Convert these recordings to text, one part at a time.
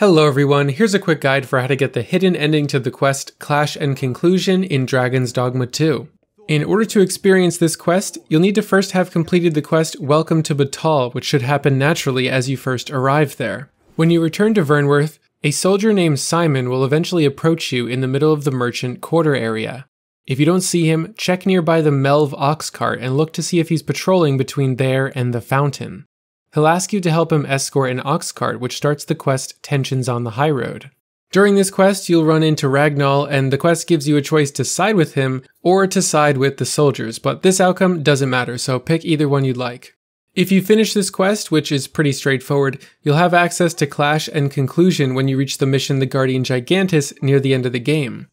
Hello everyone, here's a quick guide for how to get the hidden ending to the quest Clash and Conclusion in Dragon's Dogma 2. In order to experience this quest, you'll need to first have completed the quest Welcome to Battahl, which should happen naturally as you first arrive there. When you return to Vernworth, a soldier named Simon will eventually approach you in the middle of the merchant quarter area. If you don't see him, check nearby the Melve ox cart and look to see if he's patrolling between there and the fountain. He'll ask you to help him escort an ox cart, which starts the quest Tensions on the High Road. During this quest, you'll run into Raghnall, and the quest gives you a choice to side with him or to side with the soldiers, but this outcome doesn't matter, so pick either one you'd like. If you finish this quest, which is pretty straightforward, you'll have access to Clash and Conclusion when you reach the mission The Guardian Gigantus near the end of the game.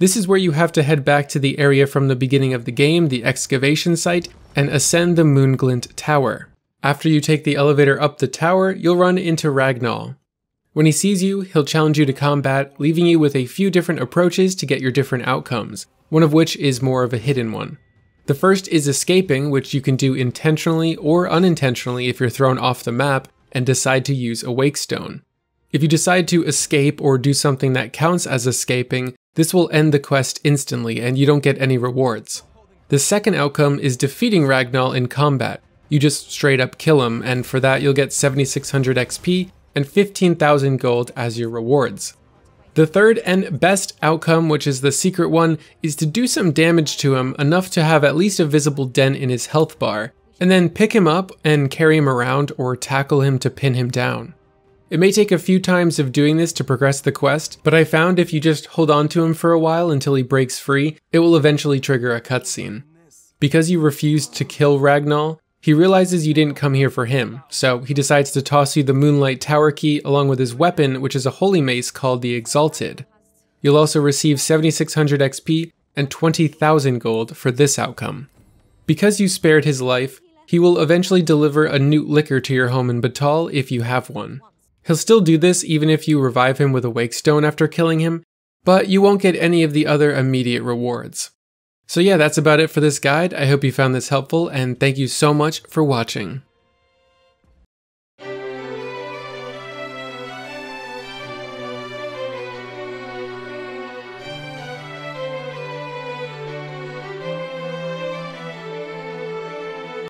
This is where you have to head back to the area from the beginning of the game, the excavation site, and ascend the Moonglint Tower. After you take the elevator up the tower, you'll run into Raghnall. When he sees you, he'll challenge you to combat, leaving you with a few different approaches to get your different outcomes, one of which is more of a hidden one. The first is escaping, which you can do intentionally or unintentionally if you're thrown off the map and decide to use a wake stone. If you decide to escape or do something that counts as escaping, this will end the quest instantly and you don't get any rewards. The second outcome is defeating Raghnall in combat, you just straight up kill him, and for that you'll get 7600 XP and 15,000 gold as your rewards. The third and best outcome, which is the secret one, is to do some damage to him, enough to have at least a visible dent in his health bar, and then pick him up and carry him around or tackle him to pin him down. It may take a few times of doing this to progress the quest, but I found if you just hold on to him for a while until he breaks free, it will eventually trigger a cutscene. Because you refused to kill Raghnall, he realizes you didn't come here for him, so he decides to toss you the Moonglint Tower key along with his weapon, which is a holy mace called the Exalted. You'll also receive 7600 XP and 20,000 gold for this outcome. Because you spared his life, he will eventually deliver a newt liquor to your home in Battahl if you have one. He'll still do this even if you revive him with a wake stone after killing him, but you won't get any of the other immediate rewards. So yeah, that's about it for this guide. I hope you found this helpful and thank you so much for watching.